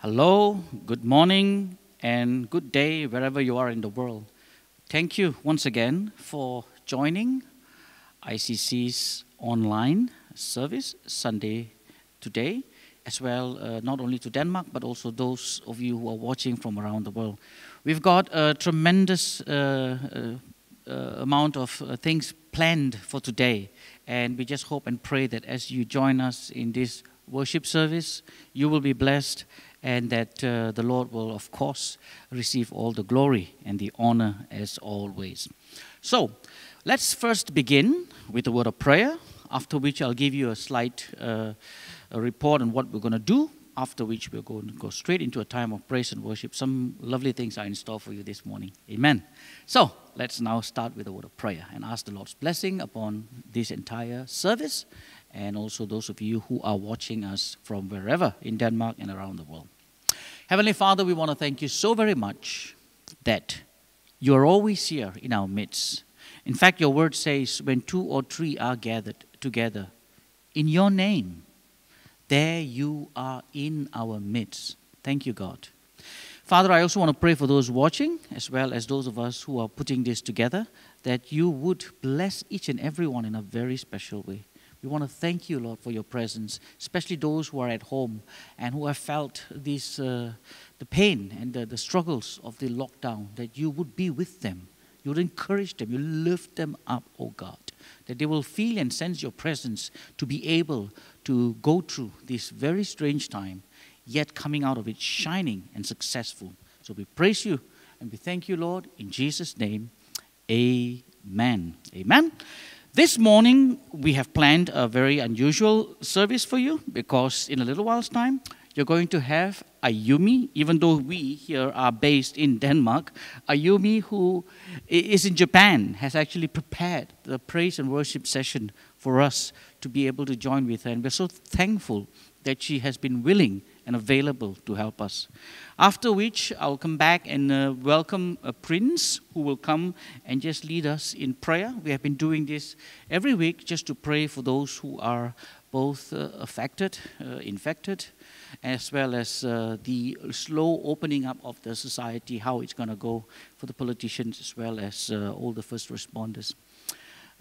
Hello, good morning, and good day wherever you are in the world. Thank you once again for joining ICC's online service Sunday today, as well, uh, not only to Denmark, but also those of you who are watching from around the world. We've got a tremendous uh, uh, uh amount of uh, things planned for today, and we just hope and pray that as you join us in this worship service, you will be blessed and that uh, the Lord will, of course, receive all the glory and the honor as always. So, let's first begin with a word of prayer, after which I'll give you a slight uh, a report on what we're going to do, after which we're going to go straight into a time of praise and worship. Some lovely things are in store for you this morning. Amen. So, let's now start with a word of prayer and ask the Lord's blessing upon this entire service and also those of you who are watching us from wherever in Denmark and around the world. Heavenly Father, we want to thank you so very much that you are always here in our midst. In fact, your word says, when two or three are gathered together in your name, there you are in our midst. Thank you, God. Father, I also want to pray for those watching, as well as those of us who are putting this together, that you would bless each and every one in a very special way. We want to thank you, Lord, for your presence, especially those who are at home and who have felt this, uh, the pain and the, the struggles of the lockdown, that you would be with them. You would encourage them. You lift them up, oh God. That they will feel and sense your presence to be able to go through this very strange time, yet coming out of it shining and successful. So we praise you and we thank you, Lord, in Jesus' name. Amen. Amen. This morning, we have planned a very unusual service for you because in a little while's time, you're going to have Ayumi, even though we here are based in Denmark. Ayumi, who is in Japan, has actually prepared the praise and worship session for us to be able to join with her. And we're so thankful that she has been willing and available to help us. After which, I'll come back and uh, welcome a prince who will come and just lead us in prayer. We have been doing this every week just to pray for those who are both uh, affected, uh, infected, as well as uh, the slow opening up of the society, how it's going to go for the politicians as well as uh, all the first responders.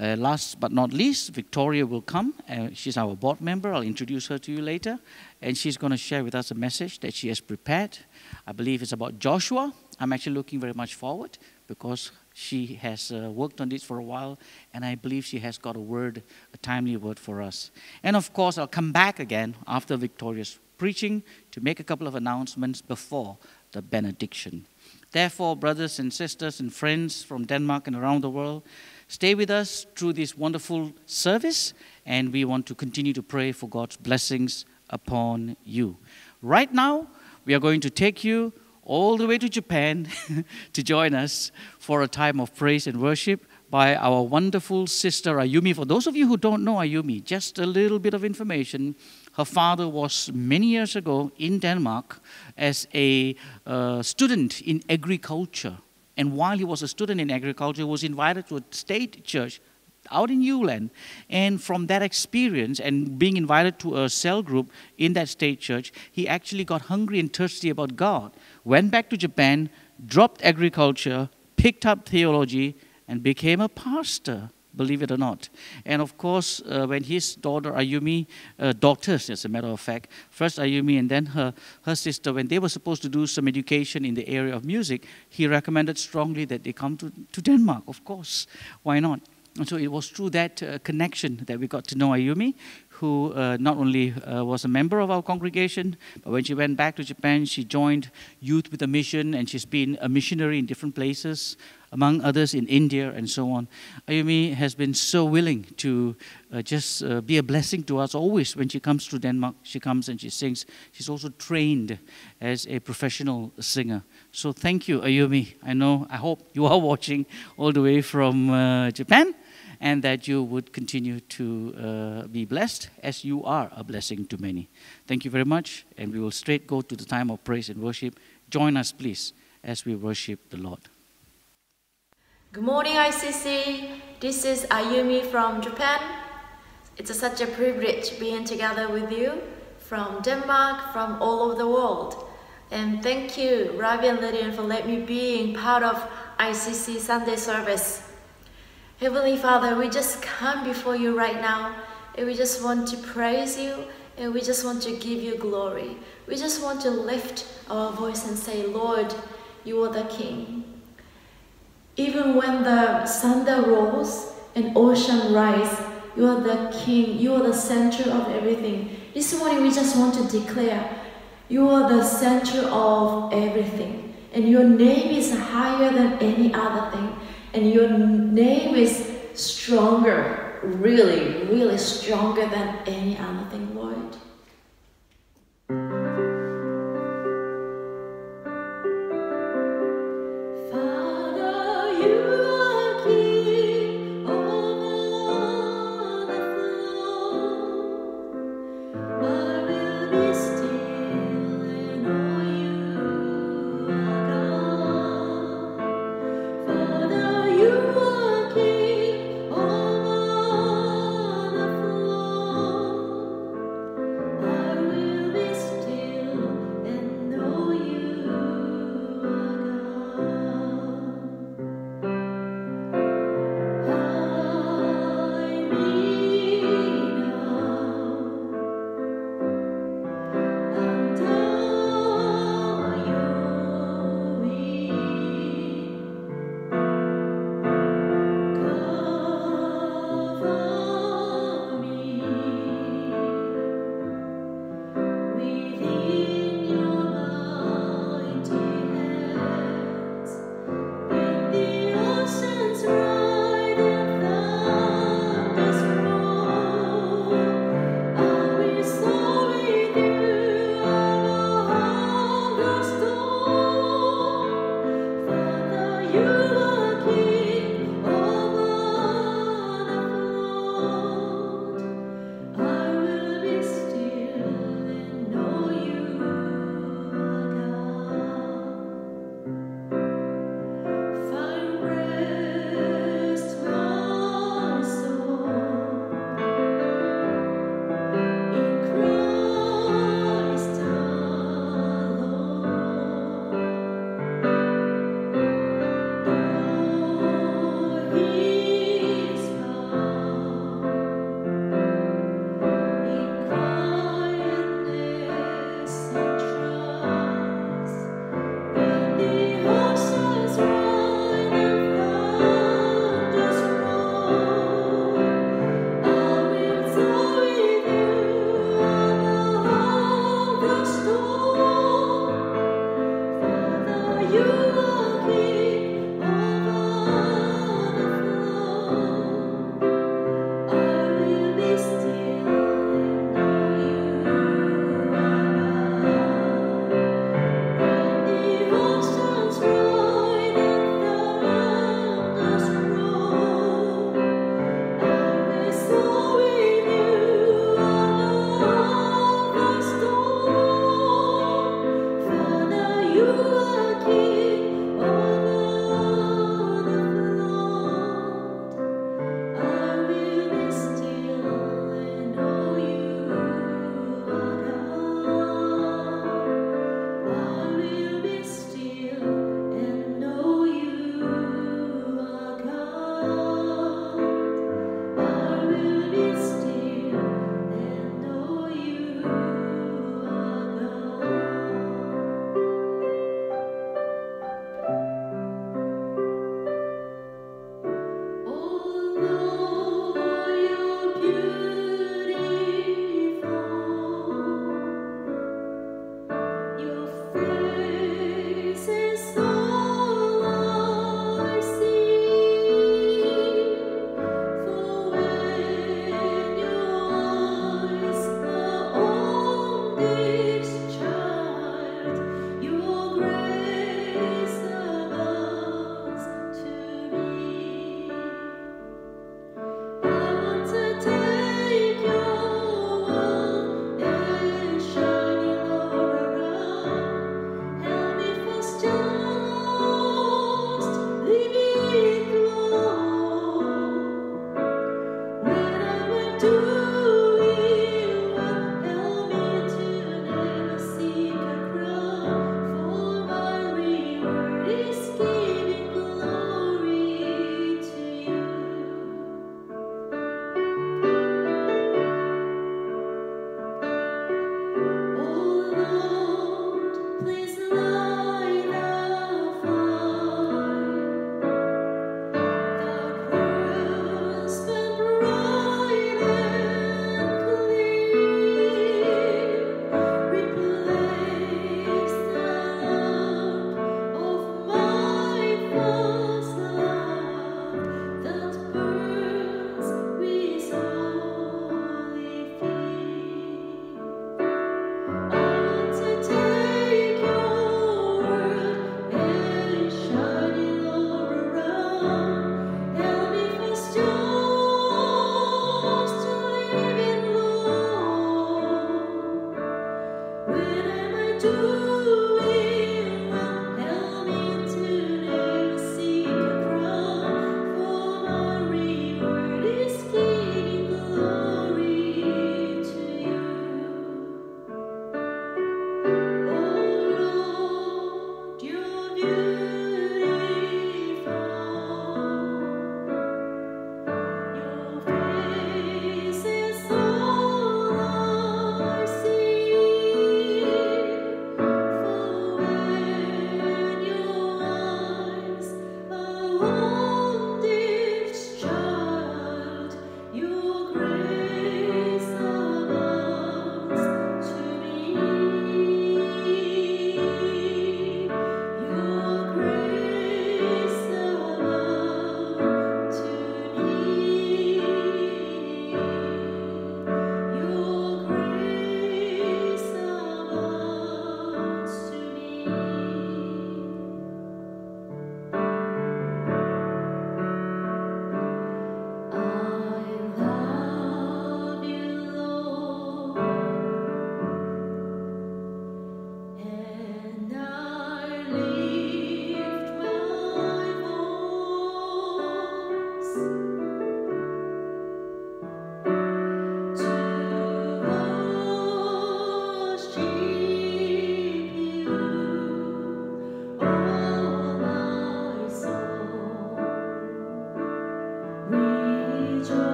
Uh, last but not least, Victoria will come. Uh, she's our board member. I'll introduce her to you later. And she's going to share with us a message that she has prepared. I believe it's about Joshua. I'm actually looking very much forward because she has uh, worked on this for a while. And I believe she has got a word, a timely word for us. And of course, I'll come back again after Victoria's preaching to make a couple of announcements before the benediction. Therefore, brothers and sisters and friends from Denmark and around the world, Stay with us through this wonderful service, and we want to continue to pray for God's blessings upon you. Right now, we are going to take you all the way to Japan to join us for a time of praise and worship by our wonderful sister Ayumi. For those of you who don't know Ayumi, just a little bit of information. Her father was many years ago in Denmark as a uh, student in agriculture and while he was a student in agriculture, he was invited to a state church out in Uland. And from that experience and being invited to a cell group in that state church, he actually got hungry and thirsty about God. Went back to Japan, dropped agriculture, picked up theology, and became a pastor believe it or not. And of course, uh, when his daughter Ayumi, uh, daughters as a matter of fact, first Ayumi and then her, her sister, when they were supposed to do some education in the area of music, he recommended strongly that they come to, to Denmark, of course. Why not? And so it was through that uh, connection that we got to know Ayumi, who uh, not only uh, was a member of our congregation, but when she went back to Japan, she joined Youth with a Mission, and she's been a missionary in different places among others in India and so on. Ayumi has been so willing to uh, just uh, be a blessing to us always when she comes to Denmark. She comes and she sings. She's also trained as a professional singer. So thank you, Ayumi. I know, I hope you are watching all the way from uh, Japan and that you would continue to uh, be blessed as you are a blessing to many. Thank you very much, and we will straight go to the time of praise and worship. Join us, please, as we worship the Lord. Good morning, ICC. This is Ayumi from Japan. It's such a privilege being together with you from Denmark, from all over the world. And thank you, Ravi and Lydian, for letting me being part of ICC Sunday service. Heavenly Father, we just come before you right now, and we just want to praise you, and we just want to give you glory. We just want to lift our voice and say, Lord, you are the King. Even when the thunder rolls and ocean rise, you are the King. You are the center of everything. This morning we just want to declare, you are the center of everything. And your name is higher than any other thing. And your name is stronger, really, really stronger than any other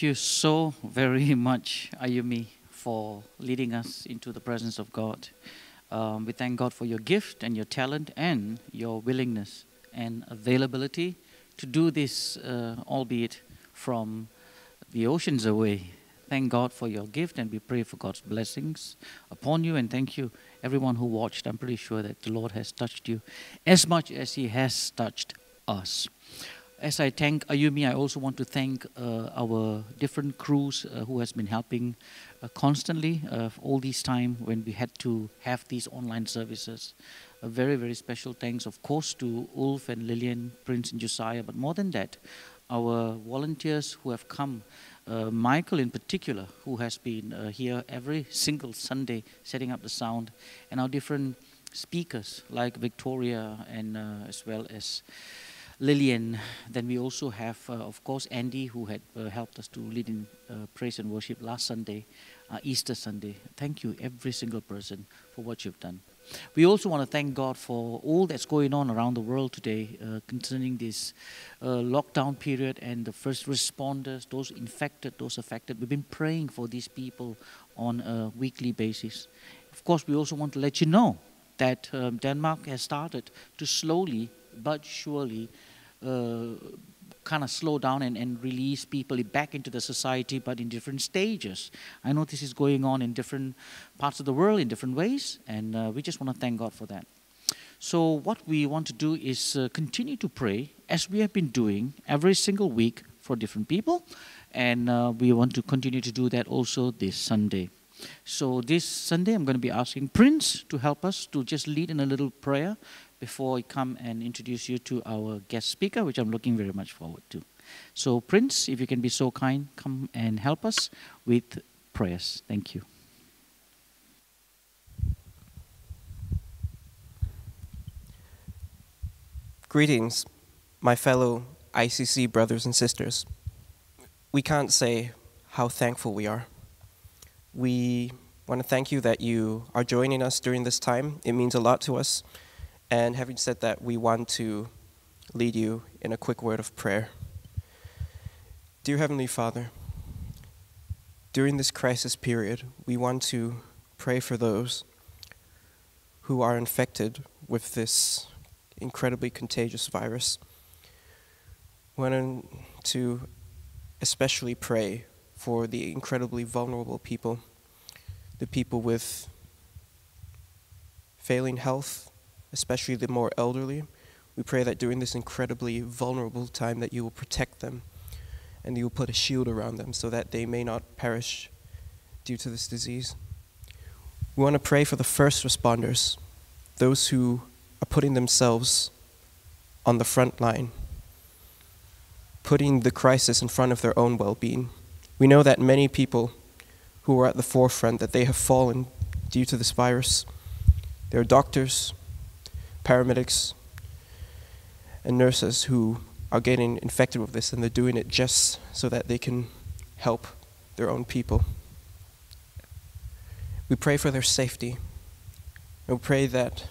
Thank you so very much, Ayumi, for leading us into the presence of God. Um, we thank God for your gift and your talent and your willingness and availability to do this, uh, albeit from the oceans away. Thank God for your gift, and we pray for God's blessings upon you. And thank you, everyone who watched. I'm pretty sure that the Lord has touched you as much as He has touched us. As I thank Ayumi, I also want to thank uh, our different crews uh, who has been helping uh, constantly uh, all this time when we had to have these online services. A very, very special thanks, of course, to Ulf and Lillian, Prince and Josiah, but more than that, our volunteers who have come, uh, Michael in particular, who has been uh, here every single Sunday setting up the sound, and our different speakers like Victoria and as well as Lillian. Then we also have, uh, of course, Andy, who had uh, helped us to lead in uh, praise and worship last Sunday, Easter Sunday. Thank you, every single person, for what you've done. We also want to thank God for all that's going on around the world today uh, concerning this uh, lockdown period and the first responders, those infected, those affected. We've been praying for these people on a weekly basis. Of course, we also want to let you know that um, Denmark has started to slowly but surely kind of slow down and, and release people back into the society, but in different stages. I know this is going on in different parts of the world in different ways, and uh, we just want to thank God for that. So, what we want to do is uh, continue to pray as we have been doing every single week for different people, and uh, we want to continue to do that also this Sunday. So, this Sunday, I'm going to be asking Prince to help us to just lead in a little prayer before I come and introduce you to our guest speaker, which I'm looking very much forward to. So, Prince, if you can be so kind, come and help us with prayers. Thank you. Greetings, my fellow ICC brothers and sisters. We can't say how thankful we are. We want to thank you that you are joining us during this time. It means a lot to us. And having said that, we want to lead you in a quick word of prayer. Dear Heavenly Father, during this crisis period, we want to pray for those who are infected with this incredibly contagious virus. We want to especially pray for the incredibly vulnerable people, the people with failing health, especially the more elderly. We pray that during this incredibly vulnerable time that you will protect them and you will put a shield around them so that they may not perish due to this disease. We want to pray for the first responders, those who are putting themselves on the front line, putting the crisis in front of their own well-being. We know that many people who are at the forefront that they have fallen due to this virus. There are doctors, paramedics, and nurses who are getting infected with this and they're doing it just so that they can help their own people. We pray for their safety. And we pray that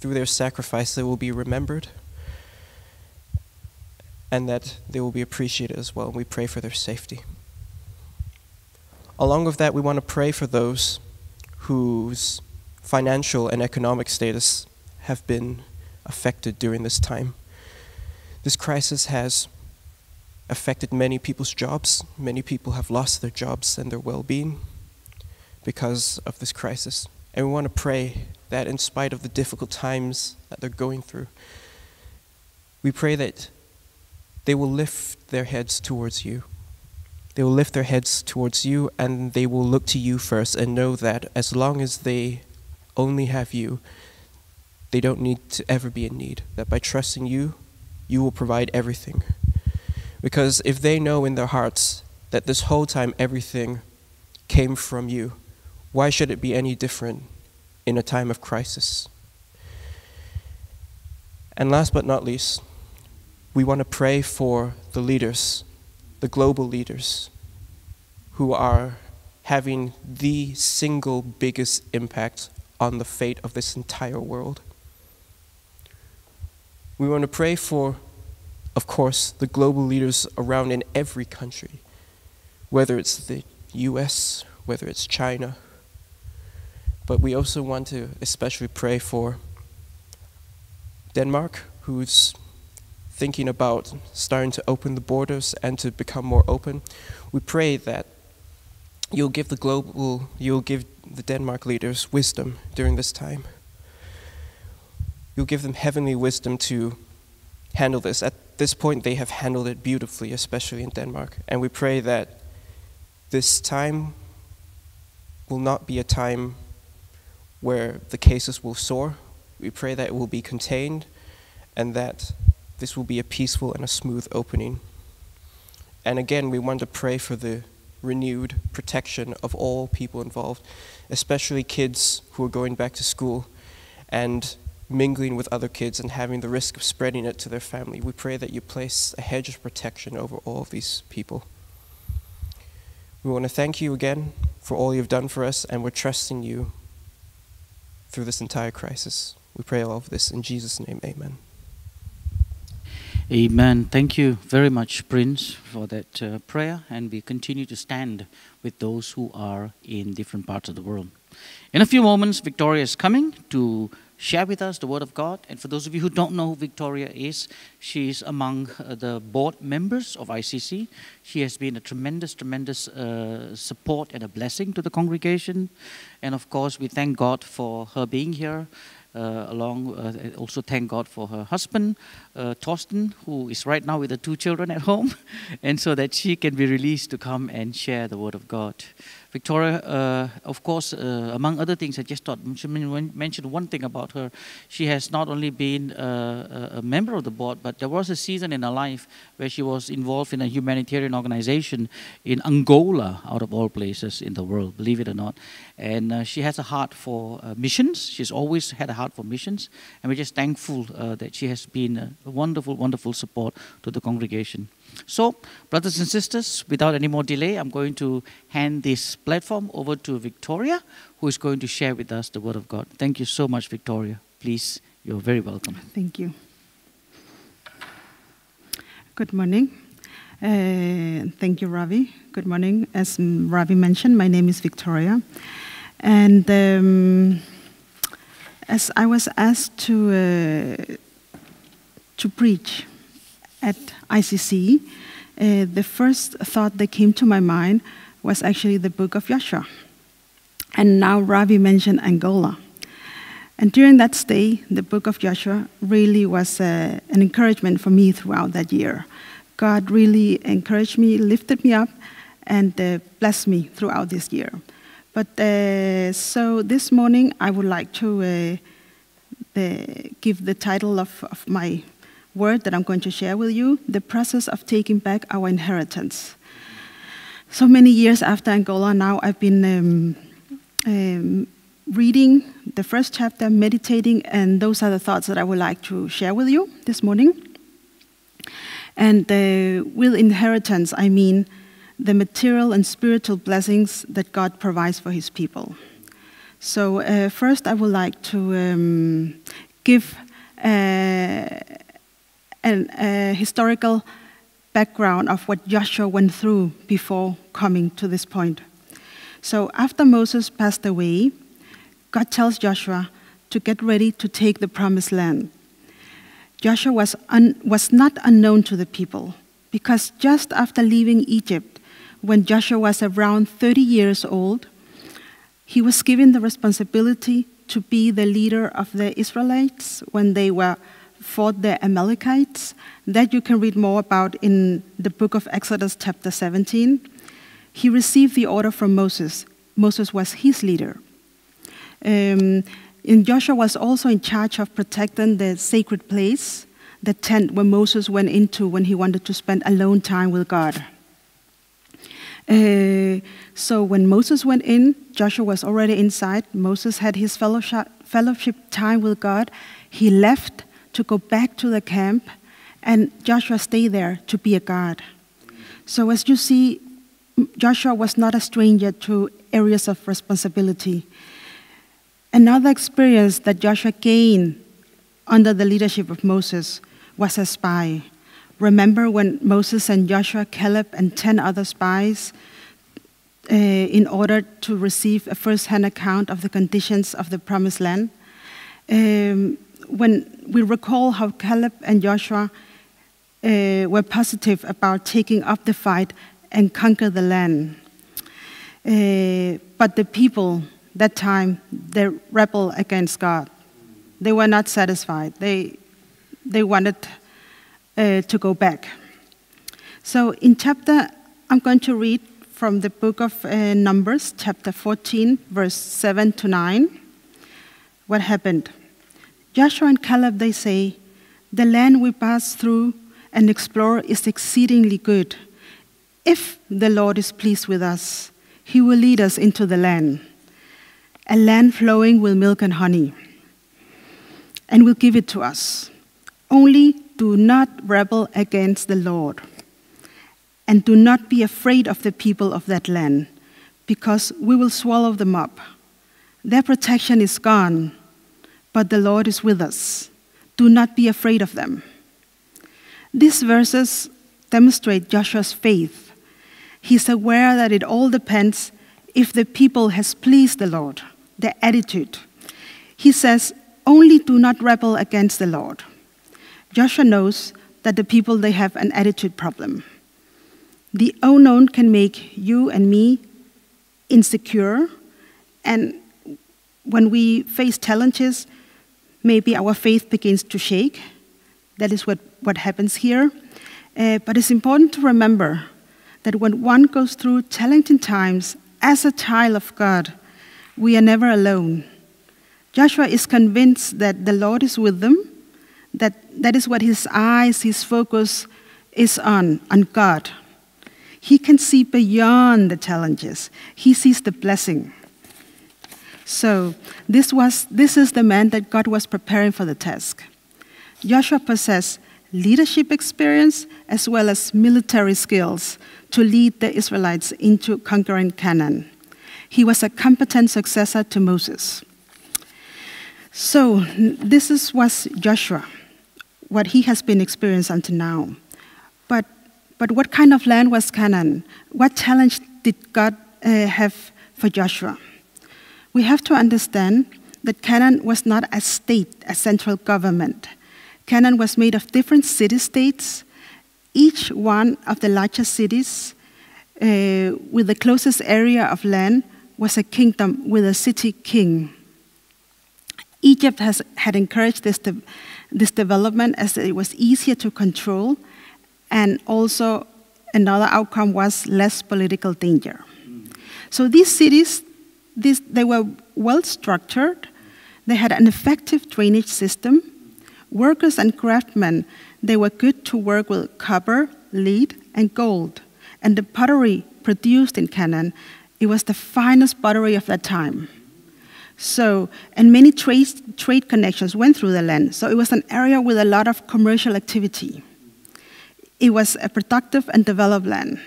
through their sacrifice they will be remembered and that they will be appreciated as well. We pray for their safety. Along with that, we want to pray for those whose financial and economic status have been affected during this time. This crisis has affected many people's jobs. Many people have lost their jobs and their well being because of this crisis. And we want to pray that, in spite of the difficult times that they're going through, we pray that they will lift their heads towards you. They will lift their heads towards you and they will look to you first and know that as long as they only have you, they don't need to ever be in need. That by trusting you, you will provide everything. Because if they know in their hearts that this whole time everything came from you, why should it be any different in a time of crisis? And last but not least, we want to pray for the leaders, the global leaders, who are having the single biggest impact on the fate of this entire world. We want to pray for of course, the global leaders around in every country, whether it's the US, whether it's China. But we also want to especially pray for Denmark, who's thinking about starting to open the borders and to become more open. We pray that you'll give the global, you'll give the Denmark leaders wisdom during this time. You'll give them heavenly wisdom to handle this. At this point, they have handled it beautifully, especially in Denmark. And we pray that this time will not be a time where the cases will soar. We pray that it will be contained and that this will be a peaceful and a smooth opening. And again, we want to pray for the renewed protection of all people involved, especially kids who are going back to school and mingling with other kids and having the risk of spreading it to their family. We pray that you place a hedge of protection over all of these people. We want to thank you again for all you've done for us, and we're trusting you through this entire crisis. We pray all of this in Jesus' name, amen. Amen. Thank you very much, Prince, for that uh, prayer. And we continue to stand with those who are in different parts of the world. In a few moments, Victoria is coming to share with us the Word of God. And for those of you who don't know who Victoria is, she is among uh, the board members of ICC. She has been a tremendous, tremendous uh, support and a blessing to the congregation. And of course, we thank God for her being here. Uh, along, uh, also thank God for her husband, uh, Torsten, who is right now with the two children at home, and so that she can be released to come and share the Word of God. Victoria, uh, of course, uh, among other things, I just thought mention one thing about her. She has not only been uh, a member of the board, but there was a season in her life where she was involved in a humanitarian organization in Angola, out of all places in the world, believe it or not. And uh, she has a heart for uh, missions. She's always had a heart for missions, and we're just thankful uh, that she has been a wonderful, wonderful support to the congregation. So, brothers and sisters, without any more delay, I'm going to hand this platform over to Victoria, who is going to share with us the Word of God. Thank you so much, Victoria. Please, you're very welcome. Thank you. Good morning. Uh, thank you, Ravi. Good morning. As Ravi mentioned, my name is Victoria. And um, as I was asked to, uh, to preach at ICC, uh, the first thought that came to my mind was actually the book of Joshua. And now Ravi mentioned Angola. And during that stay, the book of Joshua really was uh, an encouragement for me throughout that year. God really encouraged me, lifted me up, and uh, blessed me throughout this year. But uh, so this morning, I would like to uh, give the title of, of my word that I'm going to share with you the process of taking back our inheritance. So many years after Angola, now I've been um, um, reading the first chapter, meditating, and those are the thoughts that I would like to share with you this morning. And uh, with inheritance, I mean the material and spiritual blessings that God provides for his people. So, uh, first, I would like to um, give uh, an, a historical background of what Joshua went through before coming to this point. So after Moses passed away, God tells Joshua to get ready to take the promised land. Joshua was, was not unknown to the people because just after leaving Egypt, when Joshua was around 30 years old, he was given the responsibility to be the leader of the Israelites when they were fought the Amalekites. That you can read more about in the book of Exodus, chapter 17. He received the order from Moses. Moses was his leader. Um, and Joshua was also in charge of protecting the sacred place, the tent where Moses went into when he wanted to spend alone time with God. Uh, so when Moses went in, Joshua was already inside. Moses had his fellowship, fellowship time with God. He left to go back to the camp, and Joshua stayed there to be a guard. So, as you see, Joshua was not a stranger to areas of responsibility. Another experience that Joshua gained under the leadership of Moses was a spy. Remember when Moses and Joshua, Caleb, and 10 other spies, uh, in order to receive a first hand account of the conditions of the promised land? Um, when we recall how Caleb and Joshua uh, were positive about taking up the fight and conquer the land. Uh, but the people that time they rebelled against God. They were not satisfied. They they wanted uh, to go back. So in chapter, I'm going to read from the book of uh, Numbers, chapter 14, verse 7 to 9. What happened? Joshua and Caleb, they say, the land we pass through and explore is exceedingly good. If the Lord is pleased with us, he will lead us into the land, a land flowing with milk and honey, and will give it to us. Only do not rebel against the Lord, and do not be afraid of the people of that land, because we will swallow them up. Their protection is gone, but the Lord is with us. Do not be afraid of them. These verses demonstrate Joshua's faith. He's aware that it all depends if the people has pleased the Lord, their attitude. He says, only do not rebel against the Lord. Joshua knows that the people they have an attitude problem. The unknown can make you and me insecure, and when we face challenges, maybe our faith begins to shake. That is what, what happens here. Uh, but it's important to remember that when one goes through challenging times as a child of God, we are never alone. Joshua is convinced that the Lord is with them, that that is what his eyes, his focus is on, on God. He can see beyond the challenges. He sees the blessing. So this, was, this is the man that God was preparing for the task. Joshua possessed leadership experience as well as military skills to lead the Israelites into conquering Canaan. He was a competent successor to Moses. So, this is was Joshua, what he has been experienced until now. But, but what kind of land was Canaan? What challenge did God uh, have for Joshua? We have to understand that Canaan was not a state, a central government. Canaan was made of different city states, each one of the largest cities uh, with the closest area of land was a kingdom with a city king. Egypt has, had encouraged this, de this development as it was easier to control, and also another outcome was less political danger. So these cities, they were well structured, they had an effective drainage system, workers and craftsmen, they were good to work with copper, lead, and gold. And the pottery produced in Canaan, it was the finest pottery of that time. So, and many trade, trade connections went through the land. So it was an area with a lot of commercial activity. It was a productive and developed land.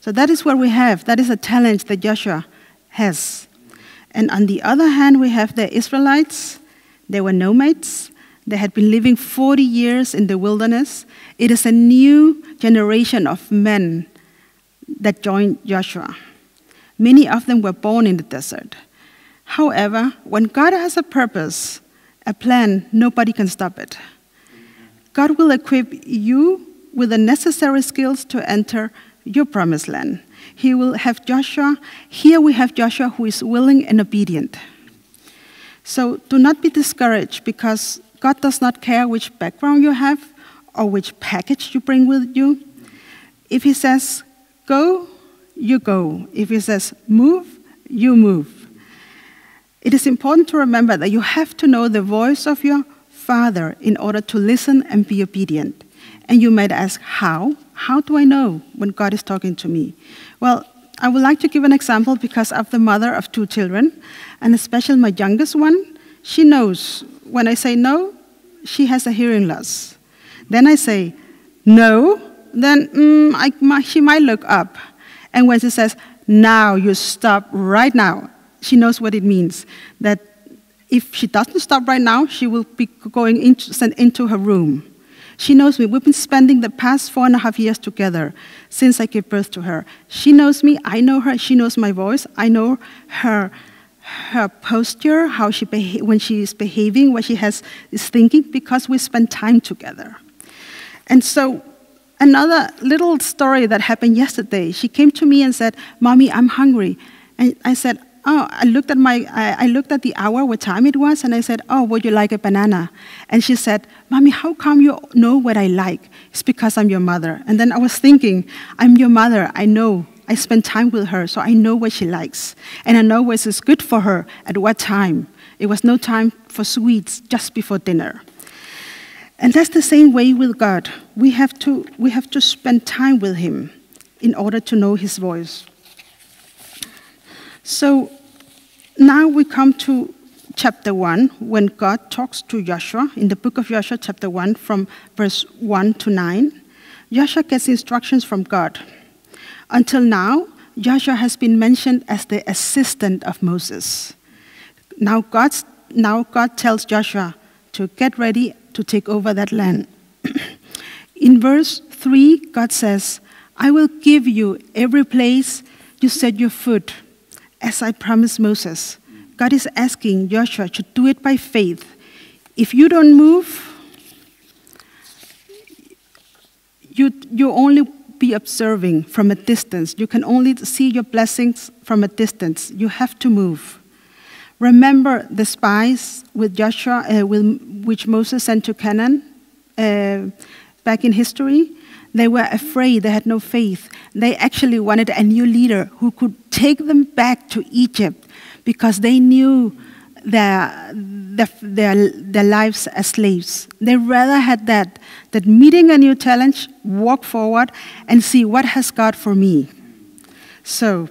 So that is what we have. That is a challenge that Joshua has. And on the other hand, we have the Israelites. They were nomads. They had been living 40 years in the wilderness. It is a new generation of men that joined Joshua. Many of them were born in the desert. However, when God has a purpose, a plan, nobody can stop it. God will equip you with the necessary skills to enter your promised land. He will have Joshua. Here we have Joshua who is willing and obedient. So do not be discouraged because God does not care which background you have or which package you bring with you. If He says, go, you go. If He says, move, you move. It is important to remember that you have to know the voice of your Father in order to listen and be obedient. And you might ask, how? How do I know when God is talking to me? Well, I would like to give an example because I'm the mother of two children, and especially my youngest one. She knows when I say no, she has a hearing loss. Then I say no, then mm, I, she might look up. And when she says, now you stop right now, she knows what it means. That if she doesn't stop right now, she will be going into, sent into her room. She knows me. We've been spending the past four and a half years together since I gave birth to her. She knows me. I know her. She knows my voice. I know her, her posture, how she beha- when she is behaving, what she has is thinking, because we spend time together. And so, another little story that happened yesterday. She came to me and said, "Mommy, I'm hungry," and I said, oh, I looked at my, I, I, looked at the hour, what time it was, and I said, oh, would you like a banana? And she said, mommy, how come you know what I like? It's because I'm your mother. And then I was thinking, I'm your mother. I know. I spend time with her, so I know what she likes. And I know what is good for her at what time. It was no time for sweets just before dinner. And that's the same way with God. We have to, we have to spend time with Him in order to know His voice. So now we come to chapter 1 when God talks to Joshua in the book of Joshua, chapter 1, from verse 1 to 9. Joshua gets instructions from God. Until now, Joshua has been mentioned as the assistant of Moses. Now, God's, now God tells Joshua to get ready to take over that land. in verse 3, God says, I will give you every place you set your foot as I promised Moses. God is asking Joshua to do it by faith. If you don't move, you, you only be observing from a distance. You can only see your blessings from a distance. You have to move. Remember the spies with Joshua, uh, with, which Moses sent to Canaan uh, back in history? They were afraid, they had no faith. They actually wanted a new leader who could take them back to Egypt because they knew their, their, their, their lives as slaves. They rather had that, that meeting a new challenge, walk forward, and see what has God for me. So,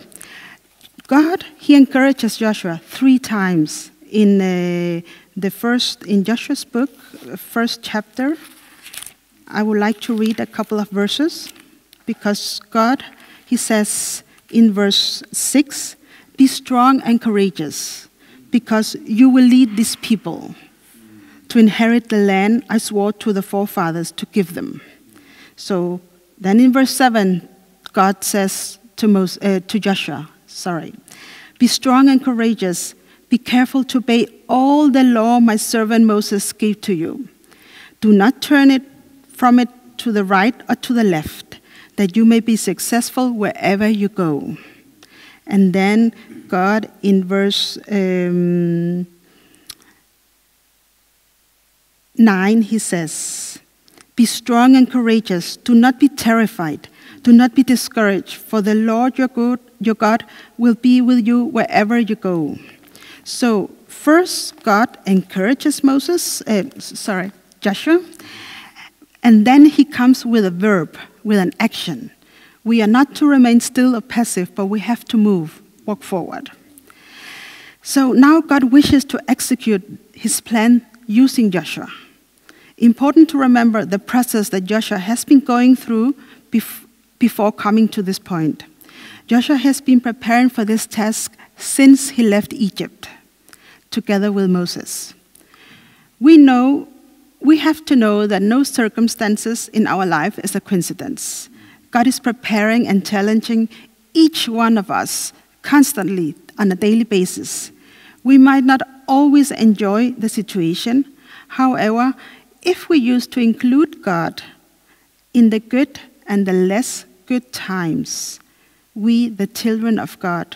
God, He encourages Joshua three times in uh, the first, in Joshua's book, first chapter. I would like to read a couple of verses because God, He says in verse 6 Be strong and courageous, because you will lead these people to inherit the land I swore to the forefathers to give them. So then in verse 7, God says to, Moses, uh, to Joshua, sorry, Be strong and courageous, be careful to obey all the law my servant Moses gave to you. Do not turn it from it to the right or to the left, that you may be successful wherever you go. And then God, in verse um, 9, he says, Be strong and courageous. Do not be terrified. Do not be discouraged, for the Lord your God, your God will be with you wherever you go. So, first, God encourages Moses, uh, sorry, Joshua, and then he comes with a verb, with an action. We are not to remain still or passive, but we have to move, walk forward. So now God wishes to execute his plan using Joshua. Important to remember the process that Joshua has been going through bef- before coming to this point. Joshua has been preparing for this task since he left Egypt, together with Moses. We know we have to know that no circumstances in our life is a coincidence. God is preparing and challenging each one of us constantly on a daily basis. We might not always enjoy the situation. However, if we use to include God in the good and the less good times, we, the children of God,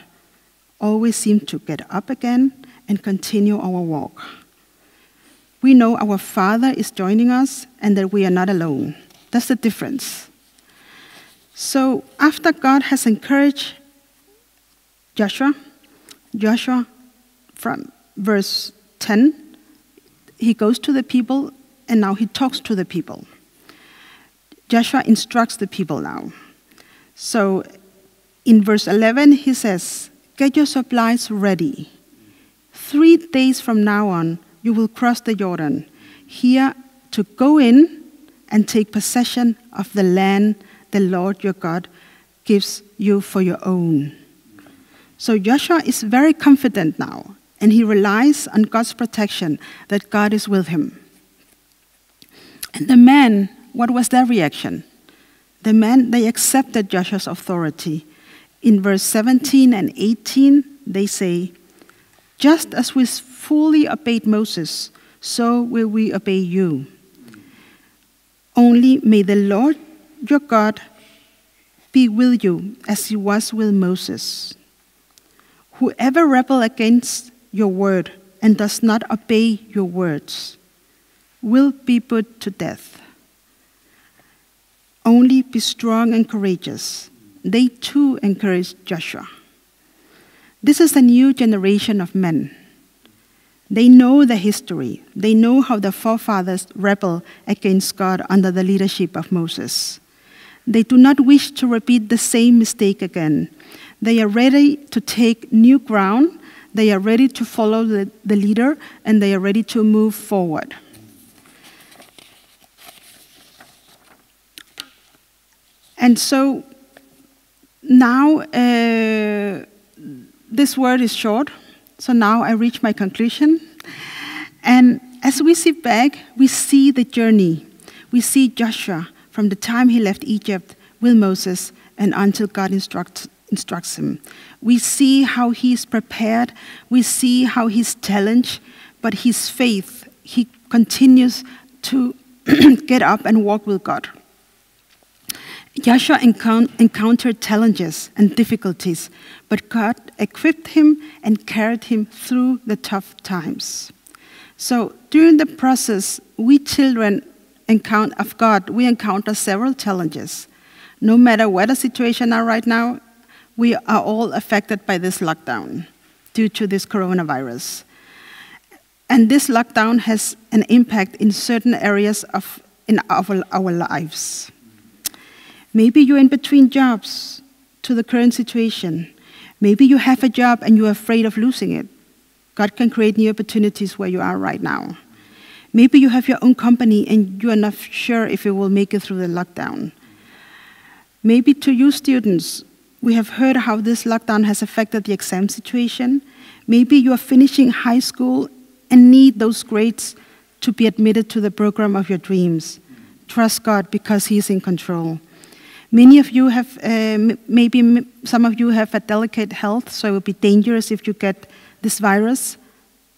always seem to get up again and continue our walk we know our Father is joining us and that we are not alone. That's the difference. So, after God has encouraged Joshua, Joshua, from verse 10, he goes to the people and now he talks to the people. Joshua instructs the people now. So, in verse 11, he says, Get your supplies ready. Three days from now on, you will cross the Jordan, here to go in and take possession of the land the Lord your God gives you for your own. So Joshua is very confident now, and he relies on God's protection that God is with him. And the men, what was their reaction? The men, they accepted Joshua's authority. In verse 17 and 18, they say, Just as we fully obeyed Moses, so will we obey you. Only may the Lord your God be with you as he was with Moses. Whoever rebel against your word and does not obey your words will be put to death. Only be strong and courageous. They too encouraged Joshua. This is a new generation of men. They know the history. They know how the forefathers rebelled against God under the leadership of Moses. They do not wish to repeat the same mistake again. They are ready to take new ground. They are ready to follow the, the leader and they are ready to move forward. And so now uh, this word is short, so now I reach my conclusion. And as we sit back, we see the journey. We see Joshua from the time he left Egypt with Moses and until God instructs, instructs him. We see how he is prepared, we see how he's challenged, but his faith, he continues to get up and walk with God. Joshua encountered challenges and difficulties, but God equipped him and carried him through the tough times. So during the process, we children encounter, of God, we encounter several challenges. No matter what the situation are right now, we are all affected by this lockdown due to this coronavirus. And this lockdown has an impact in certain areas of in our, our lives. Maybe you're in between jobs to the current situation. Maybe you have a job and you're afraid of losing it. God can create new opportunities where you are right now. Maybe you have your own company and you are not sure if it will make it through the lockdown. Maybe to you students, we have heard how this lockdown has affected the exam situation. Maybe you are finishing high school and need those grades to be admitted to the program of your dreams. Trust God because He is in control. Many of you have, uh, maybe some of you have a delicate health, so it would be dangerous if you get this virus.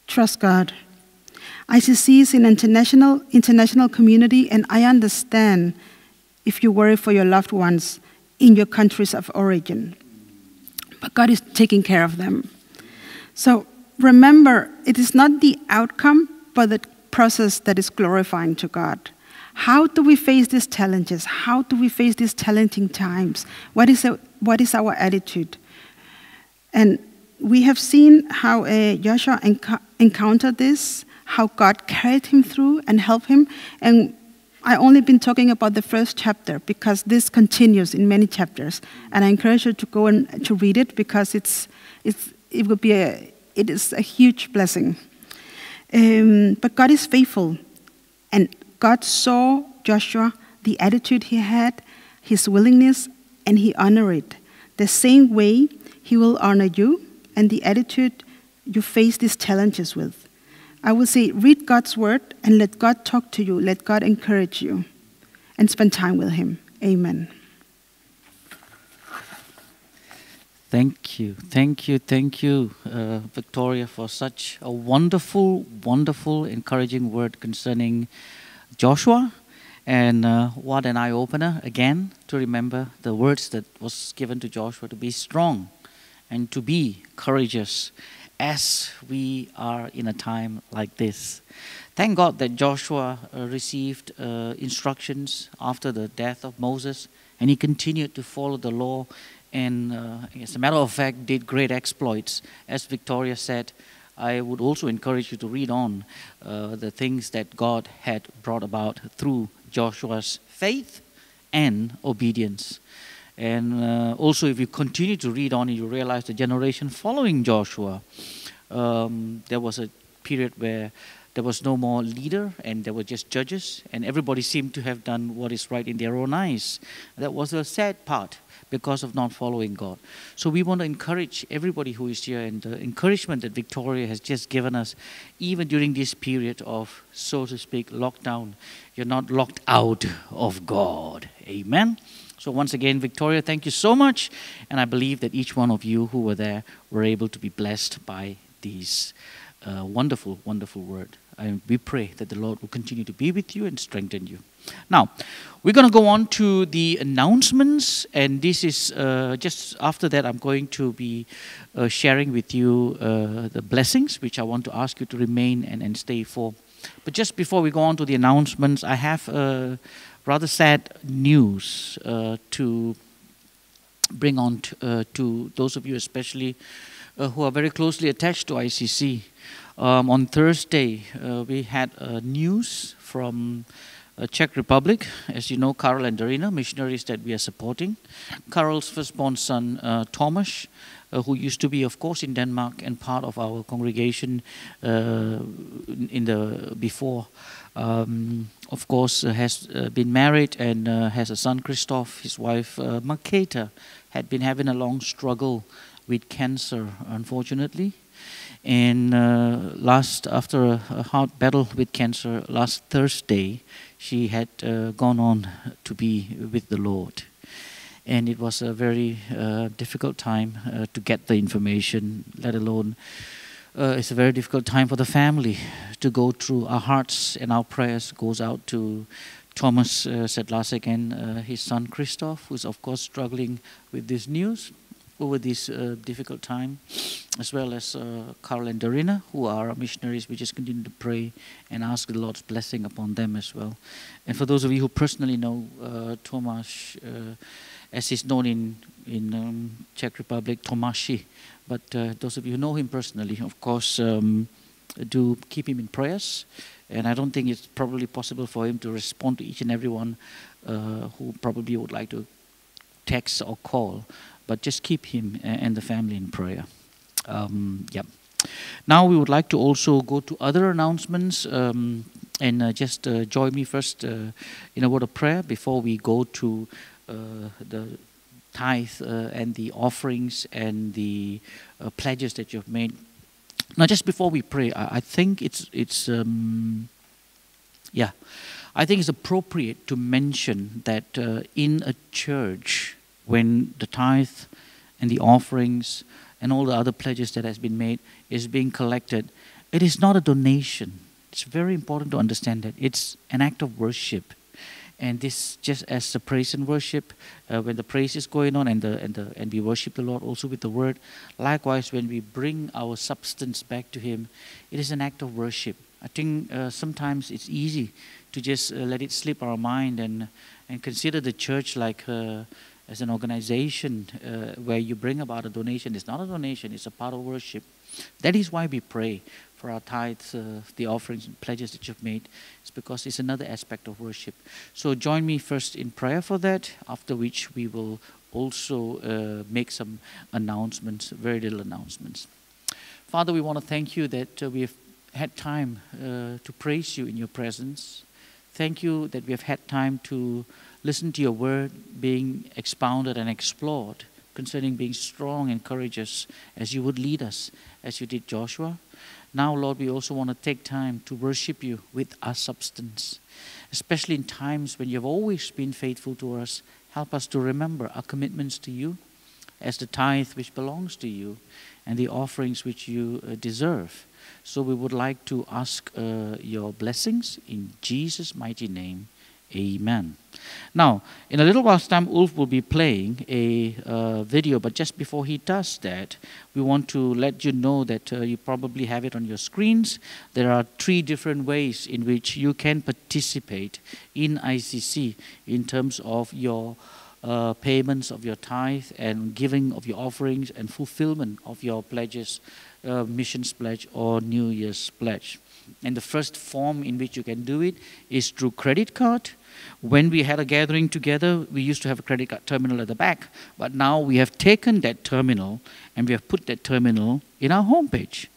Trust God. ICC is an international, international community, and I understand if you worry for your loved ones in your countries of origin. But God is taking care of them. So remember, it is not the outcome, but the process that is glorifying to God. How do we face these challenges? How do we face these challenging times? What is, a, what is our attitude? And we have seen how uh, Joshua enc- encountered this, how God carried him through and helped him. And I only been talking about the first chapter because this continues in many chapters, and I encourage you to go and to read it because it's, it's it will be a it is a huge blessing. Um, but God is faithful, God saw Joshua, the attitude he had, his willingness, and he honored it. The same way he will honor you and the attitude you face these challenges with. I will say, read God's word and let God talk to you, let God encourage you, and spend time with him. Amen. Thank you, thank you, thank you, uh, Victoria, for such a wonderful, wonderful, encouraging word concerning Joshua. And uh, what an eye opener again to remember the words that was given to Joshua to be strong and to be courageous as we are in a time like this. Thank God that Joshua uh, received uh, instructions after the death of Moses and he continued to follow the law and, uh, as a matter of fact, did great exploits. As Victoria said, I would also encourage you to read on uh, the things that God had brought about through Joshua's faith and obedience. And uh, also, if you continue to read on, you realize the generation following Joshua, um, there was a period where there was no more leader and there were just judges, and everybody seemed to have done what is right in their own eyes. That was a sad part because of not following God. So we want to encourage everybody who is here and the encouragement that Victoria has just given us, even during this period of, so to speak, lockdown. You're not locked out of God. Amen. So, once again, Victoria, thank you so much. And I believe that each one of you who were there were able to be blessed by these uh, wonderful, wonderful word. And we pray that the Lord will continue to be with you and strengthen you. Now, we're going to go on to the announcements, and this is uh, just after that, I'm going to be uh, sharing with you uh, the blessings, which I want to ask you to remain and, and stay for. But just before we go on to the announcements, I have rather sad news uh, to bring on to, uh, to, those of you, especially uh, who are very closely attached to ICC. Um, on Thursday, uh, we had uh, news from uh, Czech Republic. As you know, Karel and Darina, missionaries that we are supporting. Karel's firstborn son, Thomas, uh, who used to be, of course, in Denmark and part of our congregation uh, in the before. Um, of course, uh, has been married and has a son, Christoph. His wife, uh, Maketa, had been having a long struggle with cancer, unfortunately. And uh, last, after a, a, hard battle with cancer, last Thursday, she had uh, gone on to be with the Lord and it was a very uh, difficult time uh, to get the information, let alone uh, it's a very difficult time for the family to go through. Our hearts and our prayers goes out to Thomas uh, Sedlasek and uh, his son Christoph, who's of course struggling with this news over this uh, difficult time, as well as uh, Karel and Darina, who are missionaries. We just continue to pray and ask the Lord's blessing upon them as well. And for those of you who personally know uh, Tomas, uh, as he's known in, in um, Czech Republic, Tomáši. But uh, those of you who know him personally, of course, um, do keep him in prayers. And I don't think it's probably possible for him to respond to each and everyone uh, who probably would like to text or call. But just keep him and the family in prayer. Um, yeah. Now we would like to also go to other announcements. Um, and uh, just uh, join me first uh, in a word of prayer before we go to uh, the tithe uh, and the offerings and the uh, pledges that you've made. Now, just before we pray, I, I think it's it's um, yeah, I think it's appropriate to mention that in a church, when the tithe and the offerings and all the other pledges that has been made is being collected, it is not a donation. It's very important to understand that it's an act of worship and this just as the praise and worship uh, when the praise is going on and the and the and we worship the lord also with the word likewise when we bring our substance back to him it is an act of worship i think uh, sometimes it's easy to just uh, let it slip our mind and and consider the church like as an organization uh, where you bring about a donation it's not a donation it's a part of worship that is why we pray for our tithes, uh, the offerings and pledges that you've made. It's because it's another aspect of worship. So join me first in prayer for that, after which we will also uh, make some announcements, very little announcements. Father, we want to thank you that uh, we have had time uh, to praise you in your presence. Thank you that we have had time to listen to your word being expounded and explored concerning being strong and courageous as you would lead us, as you did Joshua. Now, Lord, we also want to take time to worship you with our substance, especially in times when you've always been faithful to us. Help us to remember our commitments to you as the tithe which belongs to you and the offerings which you uh, deserve. So we would like to ask uh, your blessings in Jesus' mighty name. Amen. Now, in a little while's time, Ulf will be playing a uh, video, but just before he does that, we want to let you know that uh, you probably have it on your screens. There are three different ways in which you can participate in ICC in terms of your uh, payments of your tithe and giving of your offerings and fulfillment of your pledges, uh, missions pledge or New Year's pledge. And the first form in which you can do it is through credit card when we had a gathering together, we used to have a credit card terminal at the back, but now we have taken that terminal and we have put that terminal in our homepage.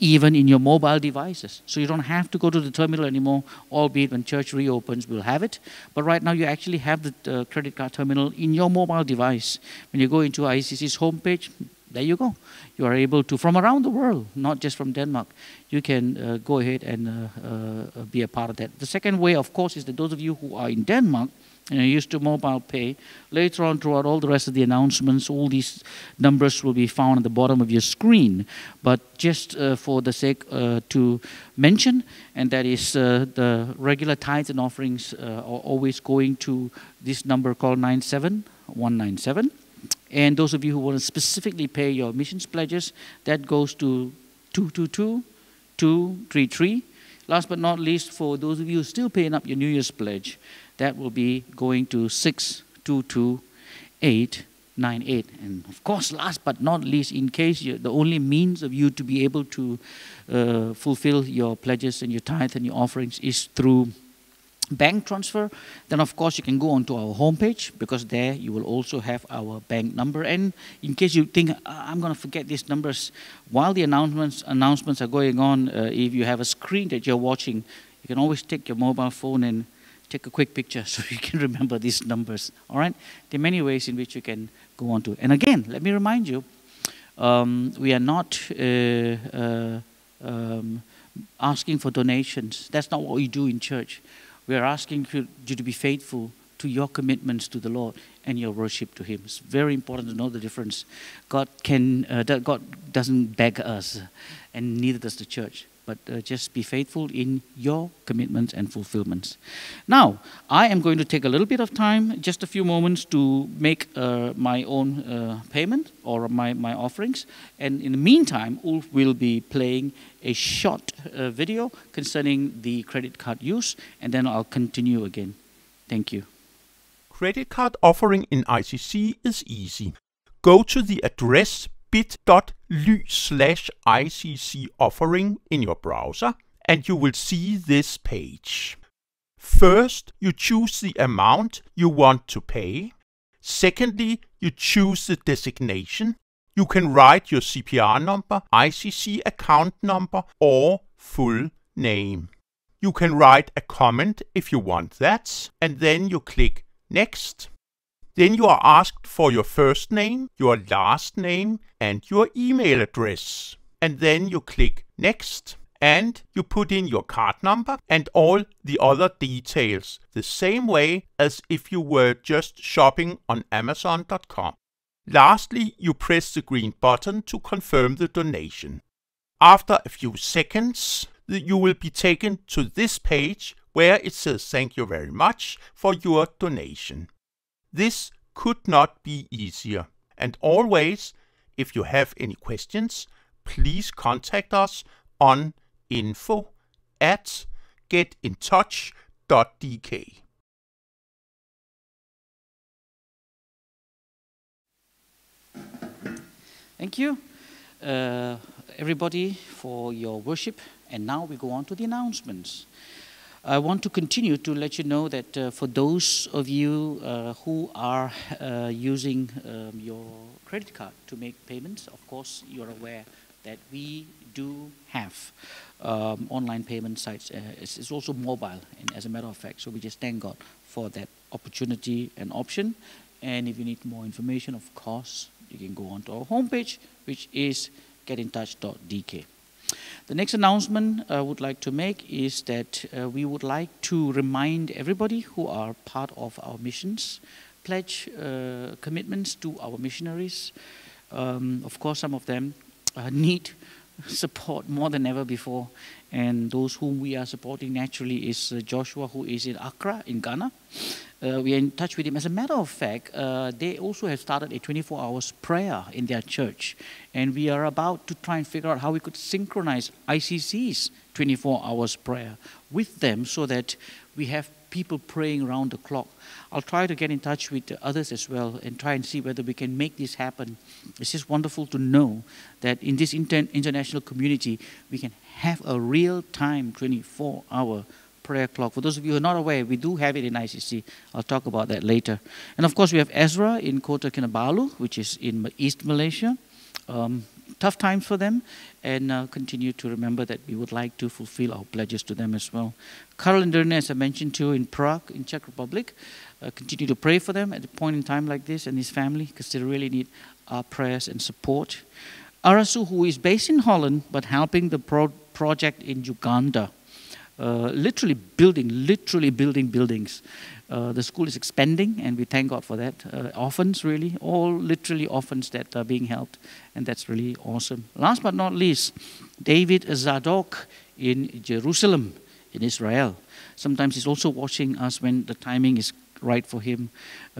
Even in your mobile devices. So you don't have to go to the terminal anymore, albeit when church reopens, we'll have it. But right now, you actually have the uh, credit card terminal in your mobile device. When you go into ICC's homepage, there you go. You are able to, from around the world, not just from Denmark, you can uh, go ahead and uh, uh, be a part of that. The second way, of course, is that those of you who are in Denmark, and used to MobilePay. Later on, throughout all the rest of the announcements, all these numbers will be found at the bottom of your screen. But just uh, for the sake uh, to mention, and that is uh, the regular tithes and offerings uh, are always going to this number called 97197. And those of you who want to specifically pay your missions pledges, that goes to 222 233. Last but not least, for those of you still paying up your New Year's pledge, that will be going to 622898. And of course, last but not least, in case the only means of you to be able to uh, fulfill your pledges and your tithe and your offerings is through bank transfer, then of course you can go onto our homepage because there you will also have our bank number. And in case you think I'm going to forget these numbers, while the announcements announcements are going on, uh, if you have a screen that you're watching, you can always take your mobile phone and take a quick picture so you can remember these numbers. All right, there are many ways in which you can go on to. And again, let me remind you, um, we are not. Uh, uh, um, asking for donations. That's not what we do in church. We are asking you to be faithful to your commitments to the Lord and your worship to Him. It's very important to know the difference. God can, uh, God doesn't beg us, and neither does the church. But uh, just be faithful in your commitments and fulfillments. Now, I am going to take a little bit of time, just a few moments, to make uh, my own uh, payment or my, my offerings. And in the meantime, Ulf will be playing a short uh, video concerning the credit card use, and then I'll continue again. Thank you. Credit card offering in ICC is easy. Go to the address bit.ly slash ICC offering in your browser, and you will see this page. First, you choose the amount you want to pay. Secondly, you choose the designation you can write your CPR number, ICC account number, or full name. You can write a comment if you want that, and then you click Next. Then you are asked for your first name, your last name, and your email address. And then you click Next, and you put in your card number and all the other details the same way as if you were just shopping on Amazon.com. Lastly, you press the green button to confirm the donation. After a few seconds, you will be taken to this page where it says thank you very much for your donation. This could not be easier. And always, if you have any questions, please contact us on info at getintouch.dk. Thank you, uh, everybody, for your worship. And now we go on to the announcements. I want to continue to let you know that uh, for those of you uh, who are uh, using um, your credit card to make payments, of course, you're aware that we do have um, online payment sites. Uh, it's, it's, also mobile, and as a matter of fact, so we just thank God for that opportunity and option. And if you need more information, of course, you can go onto our homepage, which is getintouch.dk. The next announcement I would like to make is that uh, we would like to remind everybody who are part of our missions pledge uh, commitments to our missionaries. Um, of course, some of them uh, need support more than ever before, and those whom we are supporting naturally is uh, Joshua, who is in Accra, in Ghana. Uh, we are in touch with him. As a matter of fact, uh, they also have started a 24 hours prayer in their church. And we are about to try and figure out how we could synchronize ICC's 24 hours prayer with them so that we have people praying around the clock. I'll try to get in touch with others as well and try and see whether we can make this happen. It's just wonderful to know that in this inter- international community, we can have a real time 24 hour prayer clock. For those of you who are not aware, we do have it in ICC. I'll talk about that later. And of course, we have Ezra in Kota Kinabalu, which is in East Malaysia. Um, tough times for them and uh, continue to remember that we would like to fulfill our pledges to them as well. Karel and Darina, as I mentioned too, in Prague, in Czech Republic, uh, continue to pray for them at a point in time like this and his family because they really need our prayers and support. Arasu, who is based in Holland but helping the pro project in Uganda, uh, literally building, literally building buildings. Uh, the school is expanding, and we thank God for that. Uh, orphans, really, all literally orphans that are being helped, and that's really awesome. Last but not least, David Zadok in Jerusalem, in Israel. Sometimes he's also watching us when the timing is right for him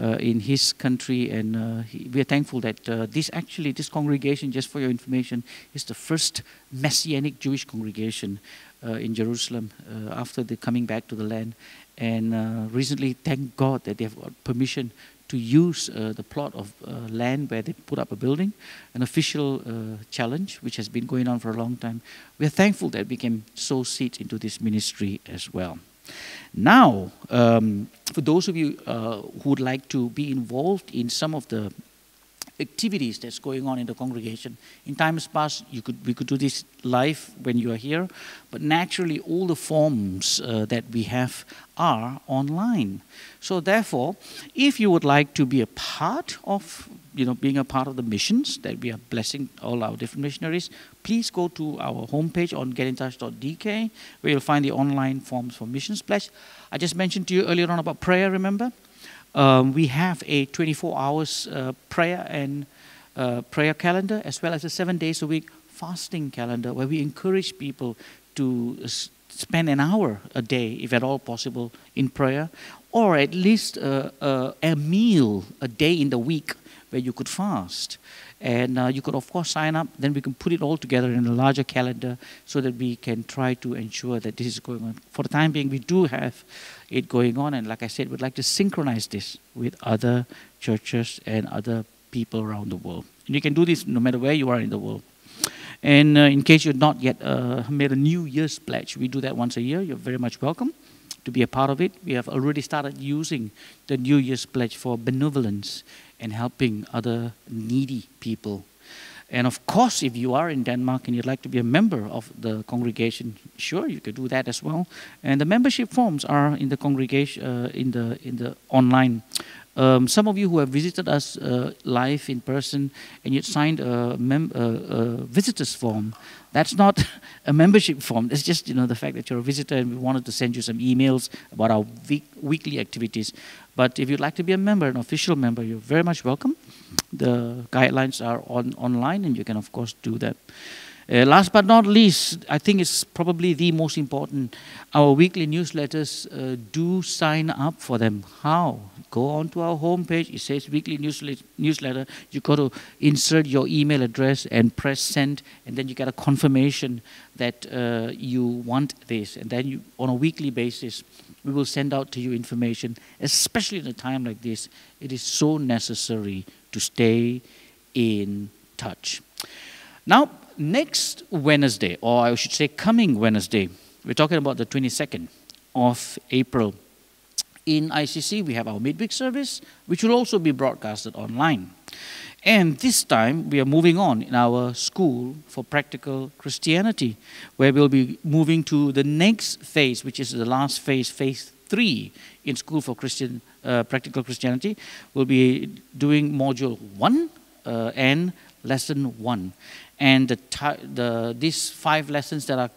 uh, in his country, and uh, he, we are thankful that uh, this actually, this congregation, just for your information, is the first Messianic Jewish congregation in Jerusalem after the coming back to the land. And uh, recently, thank God that they have got permission to use uh, the plot of uh, land where they put up a building, an official uh, challenge which has been going on for a long time. We are thankful that we can sow seeds into this ministry as well. Now, um, for those of you uh, who would like to be involved in some of the activities that's going on in the congregation. In times past, you could, we could do this live when you are here, but naturally, all the forms uh, that we have are online. So, therefore, if you would like to be a part of, you know, being a part of the missions that we are blessing all our different missionaries, please go to our homepage on getintouch.dk where you'll find the online forms for missions pledge. I just mentioned to you earlier on about prayer, remember? Um, we have a 24 hours uh, prayer and uh, prayer calendar as well as a seven days a week fasting calendar where we encourage people to spend an hour a day, if at all possible, in prayer, or at least uh, uh, a meal a day in the week where you could fast. And uh, you could, of course, sign up. Then we can put it all together in a larger calendar so that we can try to ensure that this is going on. For the time being, we do have it going on. And like I said, we'd like to synchronize this with other churches and other people around the world. And you can do this no matter where you are in the world. And uh, in case you're not yet uh, made a New Year's pledge, we do that once a year. You're very much welcome to be a part of it. We have already started using the New Year's pledge for benevolence and helping other needy people. And of course, if you are in Denmark and you'd like to be a member of the congregation, sure, you could do that as well. And the membership forms are in the congregation, uh, in the in the online um, some of you who have visited us uh, live in person and you signed a, mem- a, visitor's form, that's not a membership form. It's just you know the fact that you're a visitor and we wanted to send you some emails about our week- weekly activities. But if you'd like to be a member, an official member, you're very much welcome. The guidelines are on online, and you can of course do that. Uh, last but not least, I think it's probably the most important. Our weekly newsletters, uh, do sign up for them. How? Go on to our homepage. It says weekly newsletter. You got to insert your email address and press send, and then you get a confirmation that uh, you want this. And then you, on a weekly basis, we will send out to you information, especially in a time like this. It is so necessary to stay in touch. Now, next Wednesday, or I should say coming Wednesday, we're talking about the 22nd of April. In ICC, we have our midweek service, which will also be broadcasted online. And this time, we are moving on in our school for practical Christianity, where we'll be moving to the next phase, which is the last phase, phase three in School for Christian uh, Practical Christianity. We'll be doing module one uh, and lesson one and the, the these five lessons that are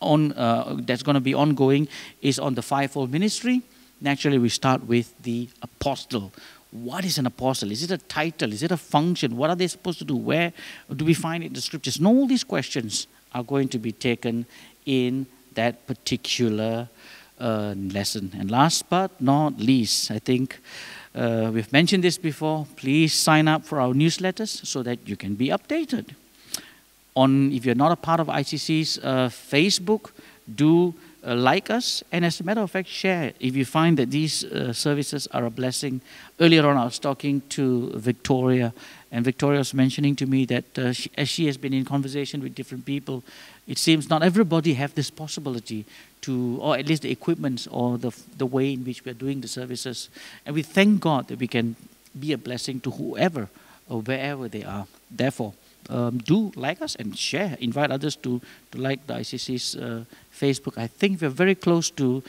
on uh, that's going to be ongoing is on the fivefold ministry. Naturally, we start with the apostle. What is an apostle? Is it a title? Is it a function? What are they supposed to do? Where do we find it in the scriptures? And all these questions are going to be taken in that particular uh, lesson. And last but not least, I think uh, we've mentioned this before. Please sign up for our newsletters so that you can be updated on if you're not a part of ICC's uh, Facebook, do uh, like us, and as a matter of fact, share if you find that these uh, services are a blessing. Earlier on, I was talking to Victoria, and Victoria was mentioning to me that she, as she has been in conversation with different people, it seems not everybody have this possibility to, or at least the equipment or the, the way in which we are doing the services. And we thank God that we can be a blessing to whoever or wherever they are. Therefore, um, do like us and share. Invite others to, to like the ICC's uh, Facebook. I think we're very close to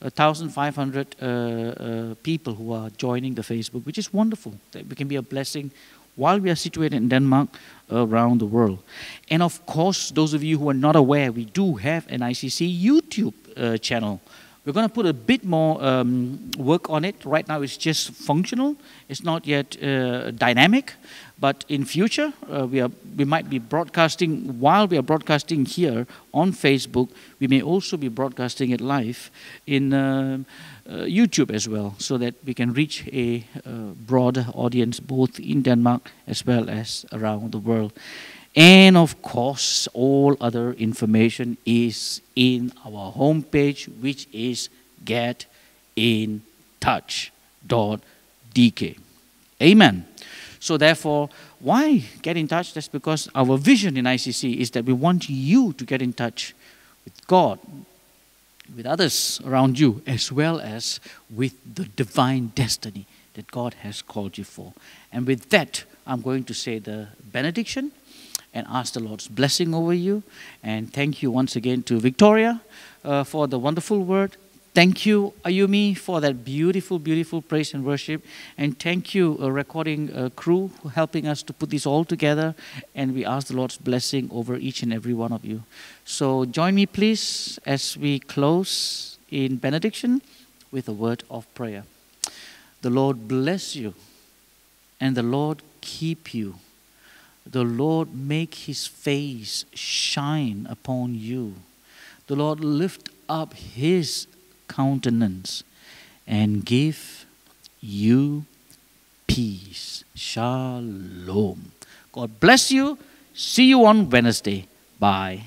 1,500 uh, uh, people who are joining the Facebook, which is wonderful. That we can be a blessing while we are situated in Denmark around the world. And of course, those of you who are not aware, we do have an ICC YouTube uh, channel. We're going to put a bit more um, work on it. Right now, it's just functional. It's not yet uh, dynamic. But in future, uh, we, are, we might be broadcasting, while we are broadcasting here on Facebook, we may also be broadcasting it live in uh, uh, YouTube as well, so that we can reach a uh, broader audience both in Denmark as well as around the world. And of course, all other information is in our homepage, which is getintouch.dk. Amen. So, therefore, why get in touch? That's because our vision in ICC is that we want you to get in touch with God, with others around you, as well as with the divine destiny that God has called you for. And with that, I'm going to say the benediction and ask the Lord's blessing over you. And thank you once again to Victoria uh, for the wonderful word. Thank you, Ayumi, for that beautiful, beautiful praise and worship. And thank you, uh, recording uh, crew, for helping us to put this all together. And we ask the Lord's blessing over each and every one of you. So join me, please, as we close in benediction with a word of prayer. The Lord bless you, and the Lord keep you the Lord make his face shine upon you. The Lord lift up his countenance and give you peace. Shalom. God bless you. See you on Wednesday. Bye.